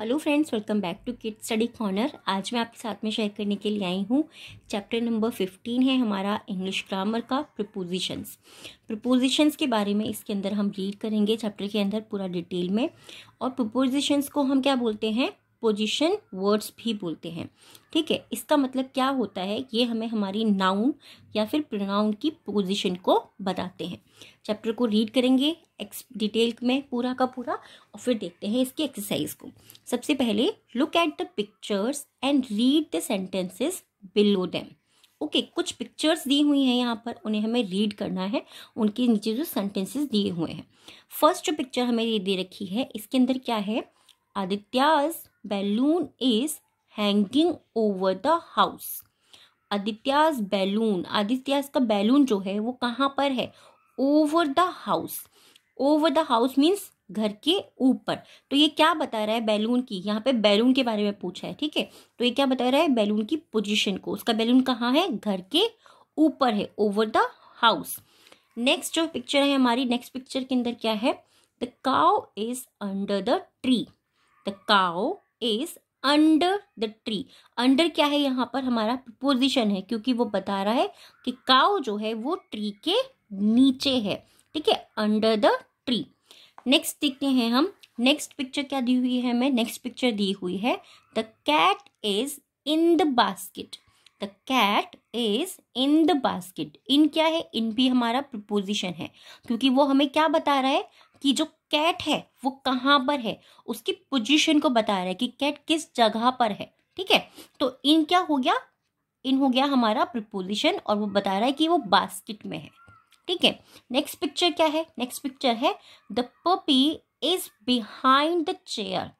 Hello friends, welcome back to kid study corner. आज मैं आपके साथ में शेयर करने के लिए आई हूँ। चैप्टर नंबर फिफ्टीन है हमारा इंग्लिश ग्रामर का प्रपोजिशंस प्रपोजिशंस के बारे में इसके अंदर हम रीड करेंगे चैप्टर के अंदर पूरा डिटेल में। और प्रपोजिशंस को हम क्या बोलते हैं? पोजिशन वर्ड्स भी बोलते हैं। ठीक है? इसका मतलब क्या होता है? ये हमें हमारी नाउन या फिर प्रोनाउन की पोजिशन को बताते हैं। चैप्टर को रीड करेंगे एक्स डिटेल में पूरा का पूरा और फिर देखते हैं इसकी एक्सरसाइज को। सबसे पहले look at the pictures and read the sentences below them okay okay, कुछ पिक्चर्स दी हुई हैं यहाँ पर उन्हें हमें रीड करना है। उनके नीचे जो सेंटेंसेस दिए हुए हैं। फ़र्स्ट जो पिक्चर हमें ये दे रखी है इसके अंदर क्या है? Aditya's balloon is hanging over the house Aditya's balloon Aditya's का बैलून जो है, वो कहाँ पर है? Over the house over the house means घर के ऊपर. तो ये क्या बता रहा है बैलून की? यहाँ पे बैलून के बारे में पूछा है, ठीक है? तो ये क्या बता रहा है? बैलून की पोजीशन को। उसका बैलून कहाँ है? घर के ऊपर है। ओवर द हाउस नेक्स्ट जो पिक्चर है हमारी नेक्स्ट पिक्चर के अंदर क्या है? The cow is under the tree the cow is under the tree under क्या है यहाँ पर? हमारा पोजिशन है, क्योंकि वो बता रहा है कि काउ जो है वो ट्री के नीचे है। ठीक है? अंडर द ट्री नेक्स्ट देखते हैं हम। नेक्स्ट पिक्चर क्या दी हुई है हमें? नेक्स्ट पिक्चर दी हुई है। The cat is in the basket the cat is in the basket in क्या है? इन भी हमारा प्रपोजिशन है। क्योंकि वो हमें क्या बता रहा है? कि जो कैट है, वो कहाँ पर है? उसकी पोजीशन को बता रहा है कि कैट किस जगह पर है, ठीक है? तो इन क्या हो गया? इन हो गया हमारा प्रपोजिशन और वो बता रहा है कि वो बास्केट में है, ठीक है? नेक्स्ट पिक्चर क्या है? नेक्स्ट पिक्चर है the puppy is behind the chair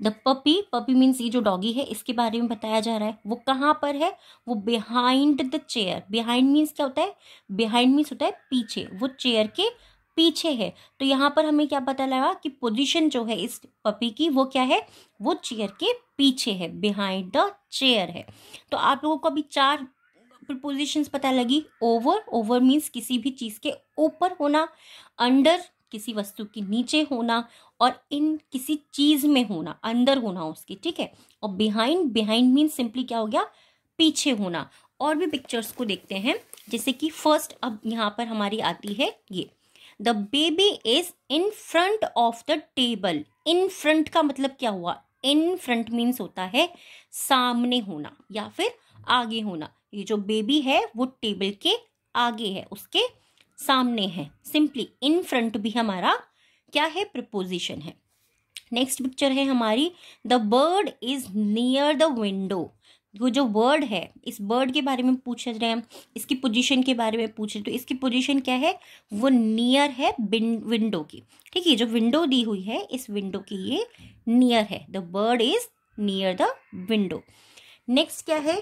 the puppy puppy means ये जो डॉगी है, इसके बारे में बताया जा रहा है। वो कहाँ पर है? वो behind the chair behind means क्या होता है? बिहाइंड मीन्स होता है पीछे। वो चेयर के पीछे है। तो यहाँ पर हमें क्या पता लगा कि पोजीशन जो है इस पपी की, वो क्या है? वो चेयर के पीछे है बिहाइंड द चेयर है। तो आप लोगों को अभी चार प्रपोजिशंस पता लगी ओवर ओवर मीन्स किसी भी चीज़ के ऊपर होना अंडर किसी वस्तु के नीचे होना, और इन किसी चीज़ में होना, अंदर होना उसकी, ठीक है? और बिहाइंड बिहाइंड मीन्स सिंपली क्या हो गया? पीछे होना। और भी पिक्चर्स को देखते हैं, जैसे कि फ़र्स्ट अब यहाँ पर हमारी आती है ये। The baby is in front of the table in front का मतलब क्या हुआ? इन फ्रंट मीन्स होता है सामने होना या फिर आगे होना। ये जो बेबी है, वो टेबल के आगे है, उसके सामने है। सिंपली इन फ्रंट भी हमारा क्या है? प्रपोजिशन है। नेक्स्ट पिक्चर है हमारी। The bird is near the window वो जो वर्ड है, इस बर्ड के बारे में पूछ रहे हैं इसकी पोजीशन के बारे में पूछ रहे हैं तो इसकी पोजीशन क्या है? वो नियर है विंडो की। ठीक है, जो विंडो दी हुई है, इस विंडो की ये नियर है। The bird is near the window next क्या है?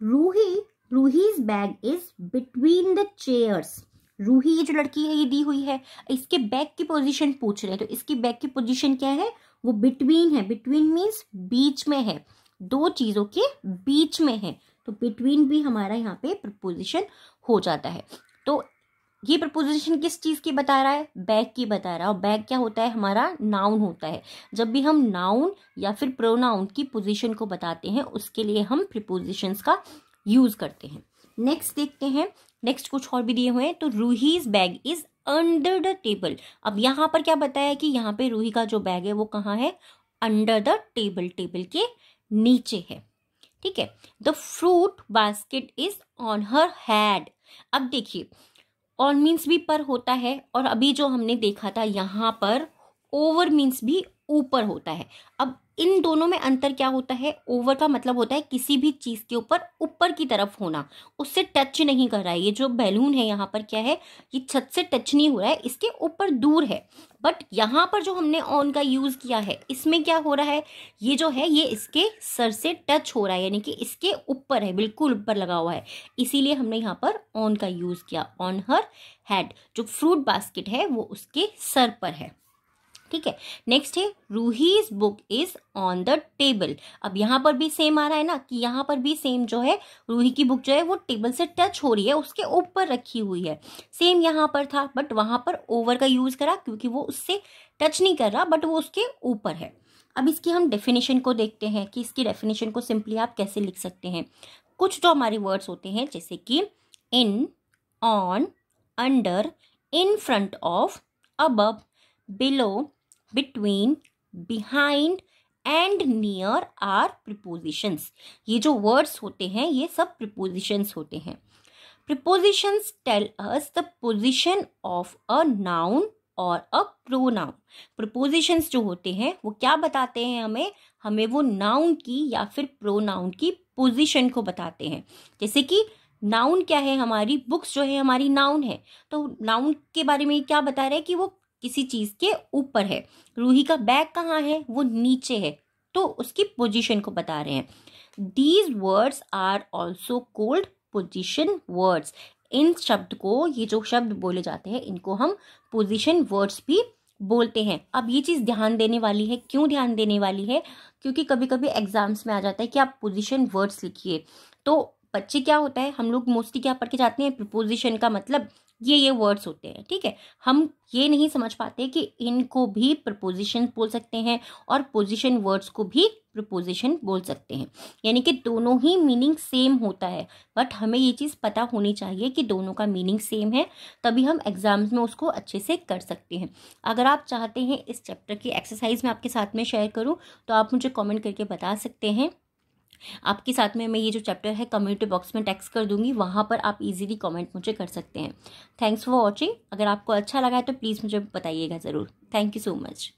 Ruhi Ruhi's bag is between the chairs Ruhi ये जो लड़की है, ये दी हुई है। इसके बैग की पोजीशन पूछ रहे हैं तो इसकी बैग की पोजीशन क्या है? वो बिटवीन है। बिटवीन मीन्स बीच में है। दो चीज़ों के बीच में है तो बिटवीन भी हमारा यहाँ पे प्रपोजिशन हो जाता है। तो ये प्रपोजिशन किस चीज़ की बता रहा है? बैग की बता रहा है। और बैग क्या होता है? हमारा नाउन होता है। जब भी हम नाउन या फिर प्रोनाउन की पोजीशन को बताते हैं, उसके लिए हम प्रिपोजिशंस का यूज़ करते हैं। नेक्स्ट देखते हैं। नेक्स्ट कुछ और भी दिए हुए हैं तो Ruhi's bag is under the table अब यहाँ पर क्या बताया कि यहाँ पे रूही का जो बैग है, वो कहाँ है? अंडर द टेबल टेबल के नीचे है। ठीक है? The fruit basket is on her head अब देखिए ऑन मीन्स भी पर होता है और अभी जो हमने देखा था यहाँ पर ओवर मीन्स भी ऊपर होता है। अब इन दोनों में अंतर क्या होता है? ओवर का मतलब होता है किसी भी चीज़ के ऊपर ऊपर की तरफ़ होना। उससे टच नहीं कर रहा है। ये जो बैलून है, यहाँ पर क्या है? ये छत से टच नहीं हो रहा है, इसके ऊपर दूर है। बट यहाँ पर जो हमने ऑन का यूज़ किया है, इसमें क्या हो रहा है? ये जो है, ये इसके सर से टच हो रहा है, यानी कि इसके ऊपर है, बिल्कुल ऊपर लगा हुआ है। इसीलिए हमने यहाँ पर ऑन का यूज़ किया ऑन हर हैड जो फ्रूट बास्केट है, वो उसके सर पर है। ठीक है? नेक्स्ट है Ruhi's book is on the table अब यहाँ पर भी सेम आ रहा है ना, कि यहाँ पर भी सेम जो है रूही की बुक जो है, वो टेबल से टच हो रही है, उसके ऊपर रखी हुई है। सेम यहाँ पर था बट वहाँ पर ओवर का यूज़ करा, क्योंकि वो उससे टच नहीं कर रहा बट वो उसके ऊपर है। अब इसकी हम डेफिनेशन को देखते हैं, कि इसकी डेफिनेशन को सिंपली आप कैसे लिख सकते हैं। कुछ जो हमारे वर्ड्स होते हैं, जैसे कि in on under in front of अब below between behind and near are prepositions ये जो वर्ड्स होते हैं, ये सब प्रिपोजिशंस होते हैं। Prepositions tell us the position of a noun और अ प्रोनाउन प्रपोजिशंस जो होते हैं, वो क्या बताते हैं हमें? हमें वो नाउन की या फिर प्रोनाउन की पोजीशन को बताते हैं। जैसे कि नाउन क्या है? हमारी बुक्स जो है, हमारी नाउन है। तो नाउन के बारे में क्या बता रहे हैं कि वो किसी चीज़ के ऊपर है। रूही का बैग कहाँ है? वो नीचे है। तो उसकी पोजीशन को बता रहे हैं। These words are also called position words इन शब्द को, ये जो शब्द बोले जाते हैं, इनको हम पोजिशन वर्ड्स भी बोलते हैं। अब ये चीज़ ध्यान देने वाली है। क्यों ध्यान देने वाली है? क्योंकि कभी कभी एग्ज़ाम्स में आ जाता है कि आप पोजिशन वर्ड्स लिखिए। तो बच्चे क्या होता है, हम लोग मोस्टली क्या पढ़ के जाते हैं प्रपोजिशन का मतलब ये ये वर्ड्स होते हैं, ठीक है? हम ये नहीं समझ पाते कि इनको भी प्रपोजिशन बोल सकते हैं और पोजिशन वर्ड्स को भी प्रपोजिशन बोल सकते हैं। यानी कि दोनों ही मीनिंग सेम होता है बट हमें ये चीज़ पता होनी चाहिए कि दोनों का मीनिंग सेम है, तभी हम एग्ज़ाम्स में उसको अच्छे से कर सकते हैं। अगर आप चाहते हैं इस चैप्टर की एक्सरसाइज में आपके साथ में शेयर करूँ तो आप मुझे कॉमेंट करके बता सकते हैं। आपके साथ में मैं ये जो चैप्टर है कम्युनिटी बॉक्स में टेक्स्ट कर दूँगी, वहाँ पर आप इजीली कमेंट मुझे कर सकते हैं। थैंक्स फॉर वॉचिंग अगर आपको अच्छा लगा है तो प्लीज़ मुझे बताइएगा ज़रूर। Thank you so much